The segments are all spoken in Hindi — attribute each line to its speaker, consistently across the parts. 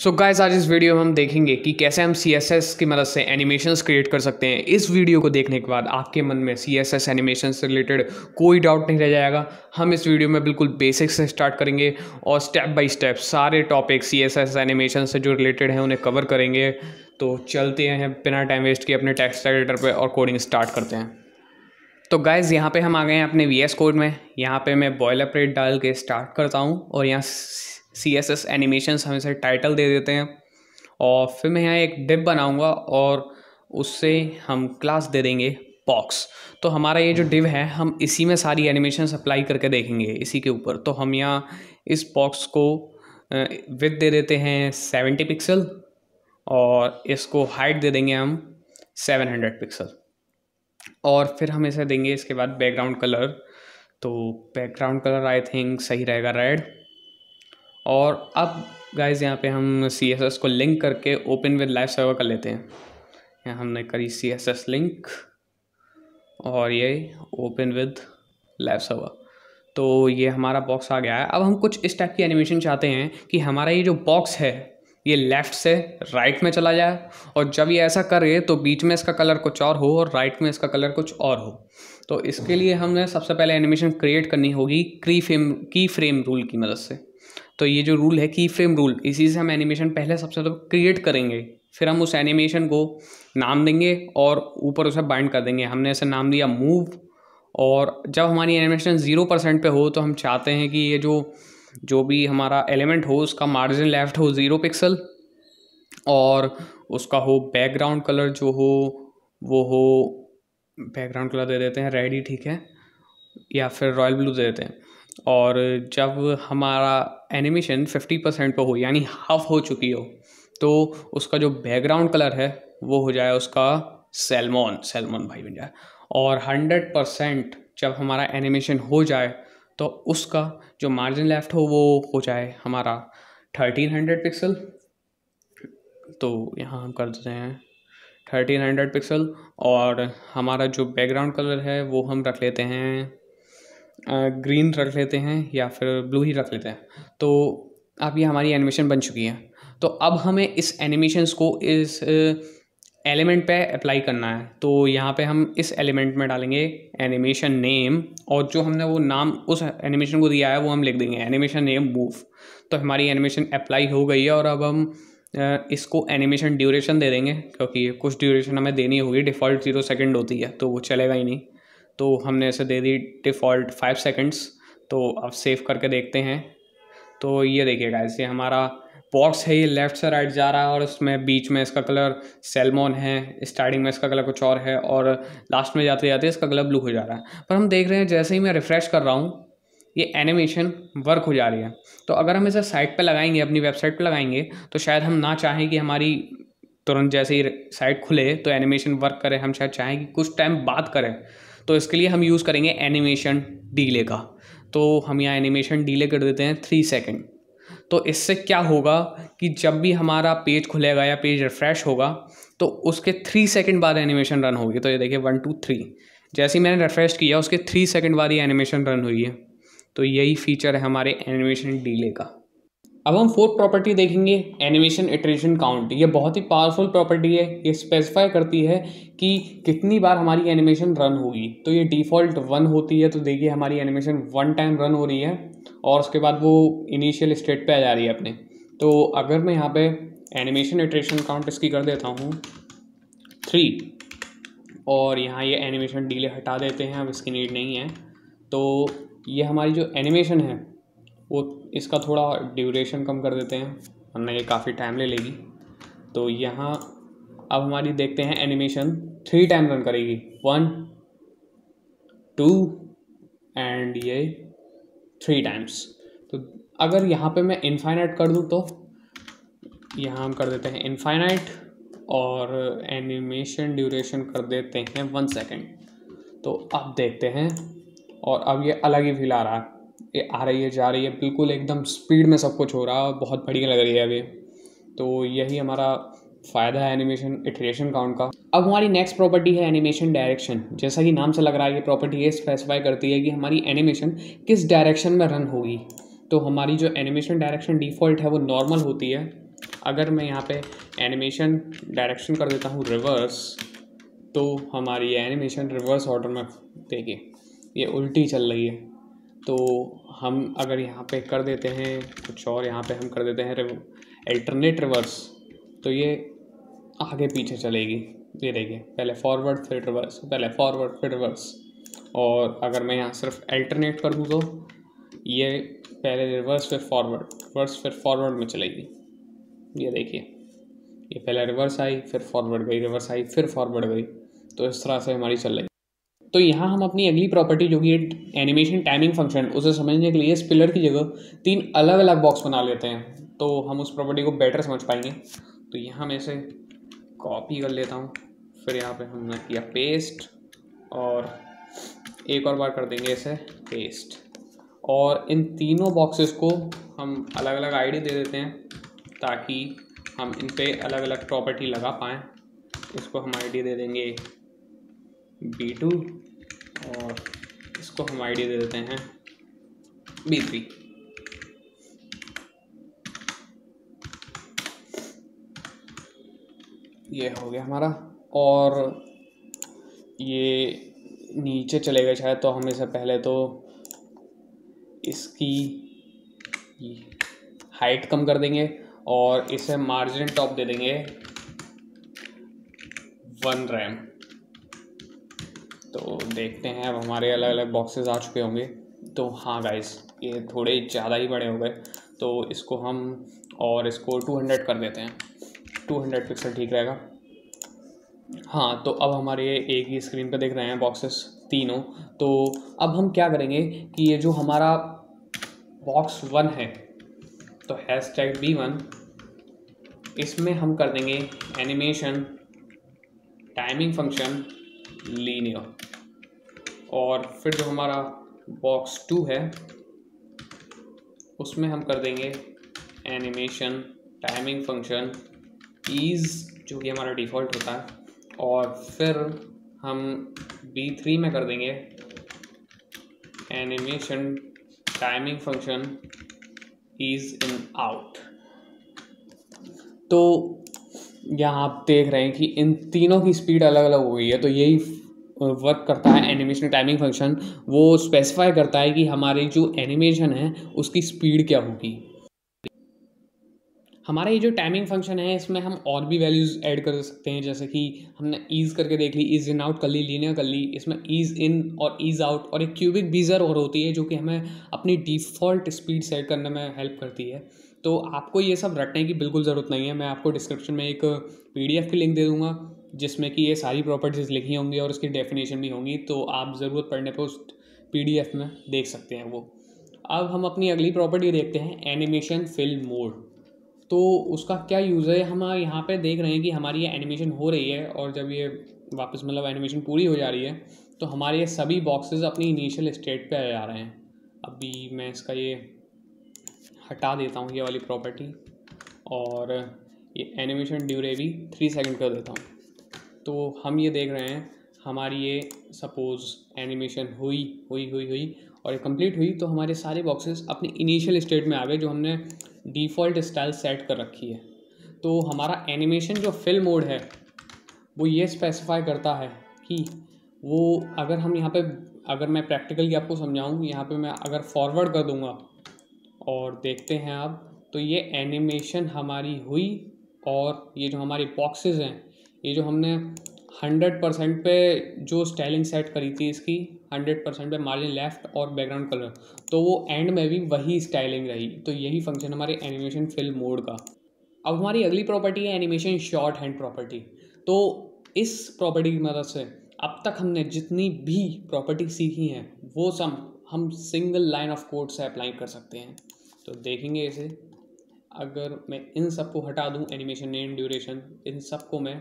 Speaker 1: सो so गाइस आज इस वीडियो में हम देखेंगे कि कैसे हम सीएसएस की मदद से एनिमेशंस क्रिएट कर सकते हैं। इस वीडियो को देखने के बाद आपके मन में सी एस एनिमेशन से रिलेटेड कोई डाउट नहीं रह जाएगा। हम इस वीडियो में बिल्कुल बेसिक से स्टार्ट करेंगे और स्टेप बाय स्टेप सारे टॉपिक सी एस एनिमेशन से जो रिलेटेड हैं उन्हें कवर करेंगे। तो चलते हैं बिना टाइम वेस्ट किए अपने टेक्स्ट एडिटर पर और कोडिंग स्टार्ट करते हैं। तो गाइज़ यहाँ पे हम आ गए हैं अपने वी कोड में। यहाँ पे मैं बॉयलर प्लेट डाल के स्टार्ट करता हूँ और यहाँ सी एस एस एनिमेशन हम इसे टाइटल दे देते हैं। और फिर मैं यहाँ एक डिप बनाऊँगा और उससे हम क्लास दे देंगे बॉक्स तो हमारा ये जो डिव है, हम इसी में सारी एनिमेशन अप्लाई करके देखेंगे, इसी के ऊपर। तो हम यहाँ इस बॉक्स को विथ दे देते हैं सेवेंटी पिक्सल और इसको हाइट दे देंगे हम सेवन हंड्रेड पिक्सल और फिर हम इसे देंगे इसके बाद बैकग्राउंड कलर तो बैकग्राउंड कलर आई थिंक सही रहेगा रेड और अब गाइज़ यहाँ पे हम सी एस एस को लिंक करके ओपन विद लाइव सर्वर कर लेते हैं। यहाँ हमने करी सी एस एस लिंक और ये ओपन विद लाइव सर्वर तो ये हमारा बॉक्स आ गया है। अब हम कुछ इस टाइप की एनिमेशन चाहते हैं कि हमारा ये जो बॉक्स है, ये लेफ़्ट से राइट में चला जाए और जब ये ऐसा करे तो बीच में इसका कलर कुछ और हो और राइट में इसका कलर कुछ और हो। तो इसके लिए हमने सबसे पहले एनिमेशन क्रिएट करनी होगी क्री फ्रेम की फ्रेम रूल की मदद से। तो ये जो रूल है की फ्रेम रूल इसी से हम एनिमेशन पहले सबसे तो क्रिएट करेंगे, फिर हम उस एनिमेशन को नाम देंगे और ऊपर उसे बाइंड कर देंगे। हमने इसे नाम दिया मूव और जब हमारी एनिमेशन ज़ीरो परसेंट पे हो तो हम चाहते हैं कि ये जो जो भी हमारा एलिमेंट हो उसका मार्जिन लेफ़्ट हो ज़ीरो पिक्सल और उसका हो बैकग्राउंड कलर जो हो, वो हो बैकग्राउंड कलर दे देते हैं रेड ही ठीक है, या फिर रॉयल ब्लू दे देते हैं। और जब हमारा एनिमेशन फिफ्टी परसेंट पर हो, यानी हाफ़ हो चुकी हो तो उसका जो बैकग्राउंड कलर है, वो हो जाए उसका सेलमोन सेलमोन भाई बन जाए। और हंड्रेड परसेंट जब हमारा एनिमेशन हो जाए तो उसका जो मार्जिन लेफ़्ट हो, वो हो जाए हमारा थर्टीन हंड्रेड पिक्सल तो यहाँ हम कर देते हैं थर्टीन हंड्रेड पिक्सल और हमारा जो बैकग्राउंड कलर है, वो हम रख लेते हैं ग्रीन रख लेते हैं या फिर ब्लू ही रख लेते हैं। तो अब ये हमारी एनिमेशन बन चुकी है। तो अब हमें इस एनिमेशंस को इस एलिमेंट पे अप्लाई करना है। तो यहाँ पे हम इस एलिमेंट में डालेंगे एनिमेशन नेम और जो हमने वो नाम उस एनिमेशन को दिया है, वो हम लिख देंगे। एनिमेशन नेम मूव तो हमारी एनिमेशन अप्लाई हो गई है और अब हम इसको एनिमेशन ड्यूरेशन दे देंगे, क्योंकि कुछ ड्यूरेशन हमें देनी होगी। डिफ़ॉल्ट ज़ीरो सेकेंड होती है तो वो चलेगा ही नहीं। तो हमने इसे दे दी डिफ़ॉल्ट फाइव सेकेंड्स तो अब सेव करके देखते हैं। तो ये देखिएगा ऐसे हमारा बॉक्स है, ये लेफ़्ट से राइट जा रहा है और उसमें बीच में इसका कलर सेलमोन है स्टार्टिंग में इसका कलर कुछ और है और लास्ट में जाते जाते इसका कलर ब्लू हो जा रहा है। पर हम देख रहे हैं जैसे ही मैं रिफ़्रेश कर रहा हूँ, ये एनिमेशन वर्क हो जा रही है। तो अगर हम इसे साइट पे लगाएँगे, अपनी वेबसाइट पे लगाएँगे तो शायद हम ना चाहें कि हमारी तुरंत जैसे ही साइट खुले तो एनिमेशन वर्क करे, हम शायद चाहें कि कुछ टाइम बात करें। तो इसके लिए हम यूज़ करेंगे एनिमेशन डीले का। तो हम यहाँ एनिमेशन डीले कर देते हैं थ्री सेकेंड तो इससे क्या होगा कि जब भी हमारा पेज खुलेगा या पेज रिफ़्रेश होगा तो उसके थ्री सेकेंड बाद एनिमेशन रन होगी। तो ये देखिए वन टू थ्री जैसे ही मैंने रिफ़्रेश किया, उसके थ्री सेकेंड बाद ही एनिमेशन रन हुई है। तो यही फीचर है हमारे एनिमेशन डीले का। अब हम फोर्थ प्रॉपर्टी देखेंगे एनिमेशन इटरेशन काउंट ये बहुत ही पावरफुल प्रॉपर्टी है। ये स्पेसिफाई करती है कि कितनी बार हमारी एनिमेशन रन होगी। तो ये डिफ़ॉल्ट वन होती है तो देखिए हमारी एनिमेशन वन टाइम रन हो रही है, और उसके बाद वो इनिशियल स्टेट पे आ जा रही है अपने। तो अगर मैं यहाँ पे एनिमेशन इटरेशन काउंट इसकी कर देता हूँ थ्री और यहाँ ये एनिमेशन डीले हटा देते हैं, अब इसकी नीड नहीं है तो ये हमारी जो एनिमेशन है वो इसका थोड़ा ड्यूरेशन कम कर देते हैं, वरना ये काफ़ी टाइम ले लेगी। तो यहाँ, अब हमारी देखते हैं एनिमेशन थ्री टाइम रन करेगी। वन टू एंड ये थ्री टाइम्स तो अगर यहाँ पे मैं इनफाइनाइट कर दूँ तो यहाँ हम कर देते हैं इनफाइनाइट और एनिमेशन ड्यूरेशन कर देते हैं वन सेकेंड तो अब देखते हैं, और अब ये अलग ही फील आ रहा है। आ रही है, जा रही है। बिल्कुल एकदम स्पीड में सब कुछ हो रहा है बहुत बढ़िया लग रही है अभी। तो यही हमारा फ़ायदा है एनिमेशन इटरेशन काउंट का। अब हमारी नेक्स्ट प्रॉपर्टी है एनिमेशन डायरेक्शन जैसा कि नाम से लग रहा है, ये प्रॉपर्टी ये स्पेसिफाई करती है कि हमारी एनिमेशन किस डायरेक्शन में रन होगी। तो हमारी जो एनिमेशन डायरेक्शन डिफ़ॉल्ट है, वो नॉर्मल होती है। अगर मैं यहाँ पे एनिमेशन डायरेक्शन कर देता हूँ रिवर्स तो हमारी एनिमेशन रिवर्स ऑर्डर में देखिए ये उल्टी चल रही है। तो हम अगर यहाँ पे कर देते हैं, कुछ और यहाँ पे हम कर देते हैं अल्टरनेट रिवर्स तो ये आगे पीछे चलेगी। ये देखिए, पहले फॉरवर्ड फिर रिवर्स पहले फॉरवर्ड फिर रिवर्स और अगर मैं यहाँ सिर्फ़ अल्टरनेट कर दूँ तो ये पहले रिवर्स फिर फॉरवर्ड रिवर्स फिर फॉरवर्ड में चलेगी। ये देखिए, ये पहले रिवर्स आई, फिर फॉरवर्ड गई रिवर्स आई, फिर फॉरवर्ड गई। तो इस तरह से हमारी चल रही तो यहाँ हम अपनी अगली प्रॉपर्टी जो कि एनिमेशन टाइमिंग फ़ंक्शन उसे समझने के लिए इस पिलर की जगह तीन अलग अलग बॉक्स बना लेते हैं। तो हम उस प्रॉपर्टी को बेटर समझ पाएँगे। तो यहाँ मैं इसे कॉपी कर लेता हूँ। फिर यहाँ पे हमने किया पेस्ट और एक और बार कर देंगे इसे पेस्ट और इन तीनों बॉक्सेस को हम अलग अलग आईडी दे देते हैं ताकि हम इन पे अलग अलग प्रॉपर्टी लगा पाएँ। इसको हम आईडी दे देंगे बी टू और इसको हम आईडी दे देते हैं बी थ्री ये हो गया हमारा और ये नीचे चले गए शायद तो हम इसे पहले तो इसकी हाइट कम कर देंगे और इसे मार्जिन टॉप दे देंगे वन रैम तो देखते हैं, अब हमारे अलग अलग बॉक्सेस आ चुके होंगे। तो हाँ गाइस ये थोड़े ज़्यादा ही बड़े हो गए। तो इसको हम और इसको टू हंड्रेड कर देते हैं। टू हंड्रेड पिक्सल ठीक रहेगा। हाँ तो अब हमारे एक ही स्क्रीन पे देख रहे हैं बॉक्सेस तीनों। तो अब हम क्या करेंगे कि ये जो हमारा बॉक्स वन है तो हैश टैग बी वन इसमें हम कर देंगे एनिमेशन टाइमिंग फ़ंक्शन लीनियर। और फिर जो हमारा बॉक्स टू है, उसमें हम कर देंगे एनिमेशन टाइमिंग फ़ंक्शन ईज़ जो कि हमारा डिफ़ॉल्ट होता है। और फिर हम बी थ्री में कर देंगे animation timing function ease in out तो यहाँ आप देख रहे हैं कि इन तीनों की स्पीड अलग अलग हो गई है तो यही वर्क करता है एनिमेशन टाइमिंग फ़ंक्शन वो स्पेसिफाई करता है कि हमारी जो एनिमेशन है, उसकी स्पीड क्या होगी। हमारा ये जो टाइमिंग फ़ंक्शन है, इसमें हम और भी वैल्यूज़ ऐड कर सकते हैं, जैसे कि हमने ईज़ करके देख ली ईज़ इन आउट कर ली लीनियर कर ली, इसमें ईज़ इन और ईज़ आउट और एक क्यूबिक बीजर और होती है, जो कि हमें अपनी डिफ़ॉल्ट स्पीड सेट करने में हेल्प करती है। तो आपको ये सब रटने की बिल्कुल ज़रूरत नहीं है। मैं आपको डिस्क्रिप्शन में एक पीडीएफ की लिंक दे दूँगा, जिसमें कि ये सारी प्रॉपर्टीज़ लिखी होंगी और उसकी डेफिनेशन भी होंगी तो आप ज़रूरत पड़ने पर उस पीडीएफ में देख सकते हैं वो। अब हम अपनी अगली प्रॉपर्टी देखते हैं एनिमेशन फ़िल्म मोड तो उसका क्या यूज़ है? हम यहाँ पे देख रहे हैं कि हमारी ये एनिमेशन हो रही है और जब ये वापस मतलब एनिमेशन पूरी हो जा रही है तो हमारे ये सभी बॉक्सेस अपनी इनिशियल स्टेट पे आ जा रहे हैं। अभी मैं इसका ये हटा देता हूँ ये वाली प्रॉपर्टी और ये एनिमेशन ड्यूरे भी थ्री सेकंड कर देता हूँ। तो हम ये देख रहे हैं, हमारी ये सपोज़ एनिमेशन हुई हुई हुई हुई और ये कंप्लीट हुई तो हमारे सारे बॉक्सेस अपनी इनिशियल स्टेट में आ गए जो हमने डिफ़ॉल्ट स्टाइल सेट कर रखी है। तो हमारा एनिमेशन जो फिल मोड है, वो ये स्पेसिफाई करता है कि वो अगर हम यहाँ पे, अगर मैं प्रैक्टिकली आपको समझाऊँ, यहाँ पे मैं अगर फॉरवर्ड कर दूँगा और देखते हैं आप। तो ये एनिमेशन हमारी हुई और ये जो हमारी बॉक्सेस हैं, ये जो हमने हंड्रेड परसेंट पे जो स्टाइलिंग सेट करी थी इसकी हंड्रेड परसेंट पे मार्जिन लेफ़्ट और बैकग्राउंड कलर तो वो एंड में भी वही स्टाइलिंग रही। तो यही फ़ंक्शन हमारे एनिमेशन फ़िल्म मोड का। अब हमारी अगली प्रॉपर्टी है एनिमेशन शॉर्ट हैंड प्रॉपर्टी तो इस प्रॉपर्टी की मदद से अब तक हमने जितनी भी प्रॉपर्टी सीखी हैं, वो सब हम सिंगल लाइन ऑफ़ कोड से अप्लाई कर सकते हैं। तो देखेंगे इसे। अगर मैं इन सबको हटा दूँ एनिमेशन नेम ड्यूरेशन इन सबको मैं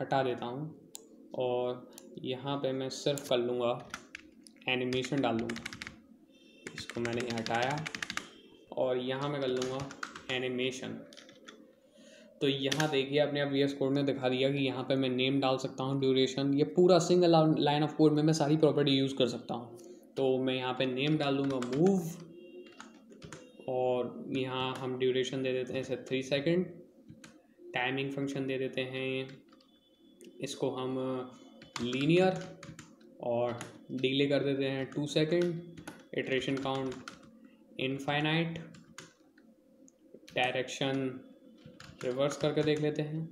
Speaker 1: हटा देता हूँ और यहाँ पे मैं सिर्फ़ कर लूँगा एनिमेशन डाल दूँगा। इसको मैंने हटाया और यहाँ मैं कर लूँगा एनिमेशन तो यहाँ देखिए अपने आप वी कोड ने दिखा दिया कि यहाँ पे मैं नेम डाल सकता हूँ ड्यूरेशन ये पूरा सिंगल लाइन ऑफ़ कोड में मैं सारी प्रॉपर्टी यूज़ कर सकता हूँ। तो मैं यहाँ पे नेम डाल दूँगा मूव और यहाँ हम ड्यूरेशन दे देते हैं इसे थ्री सेकेंड टाइमिंग फ़ंक्शन दे देते हैं. इसको हम लीनियर और डिले कर देते हैं two second iteration count infinite direction reverse करके देख लेते हैं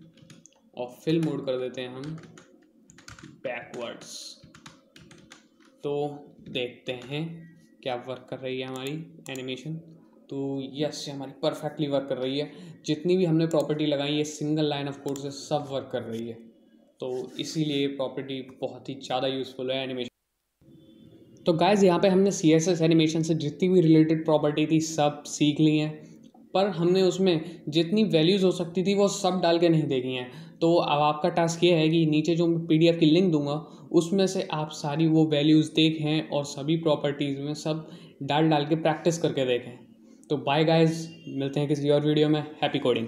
Speaker 1: और फिल मोड कर देते हैं हम बैकवर्ड्स तो देखते हैं क्या वर्क कर रही है हमारी एनिमेशन तो यस ये हमारी परफेक्टली वर्क कर रही है। जितनी भी हमने प्रॉपर्टी लगाई है सिंगल लाइन ऑफ़ कोड से सब वर्क कर रही है। तो इसीलिए प्रॉपर्टी बहुत ही ज़्यादा यूज़फुल है एनिमेशन तो गाइज़ यहाँ पे हमने सी एस एस एनिमेशन से जितनी भी रिलेटेड प्रॉपर्टी थी, सब सीख ली हैं। पर हमने उसमें जितनी वैल्यूज़ हो सकती थी, वो सब डाल के नहीं देखी हैं। तो अब आपका टास्क ये है कि नीचे जो मैं पीडीएफ की लिंक दूँगा, उसमें से आप सारी वो वैल्यूज़ देखें और सभी प्रॉपर्टीज़ में सब डाल डाल के प्रैक्टिस करके देखें। तो बाय गाइस मिलते हैं किसी और वीडियो में. Happy coding